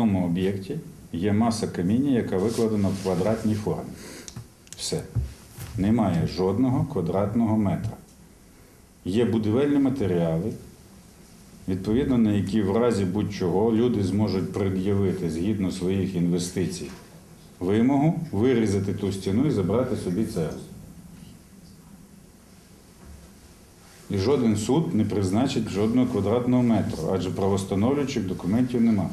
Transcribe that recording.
тому об'єкті є маса каміння, яка викладена в квадратній формі. Все. Немає жодного квадратного метра. Є будівельні матеріали, відповідно на які в разі будь-чого люди зможуть пред'явити згідно своїх інвестицій вимогу вирізати ту стіну і забрати собі це. І жоден суд не призначить жодного квадратного метру, адже правостановлюючих документів нема.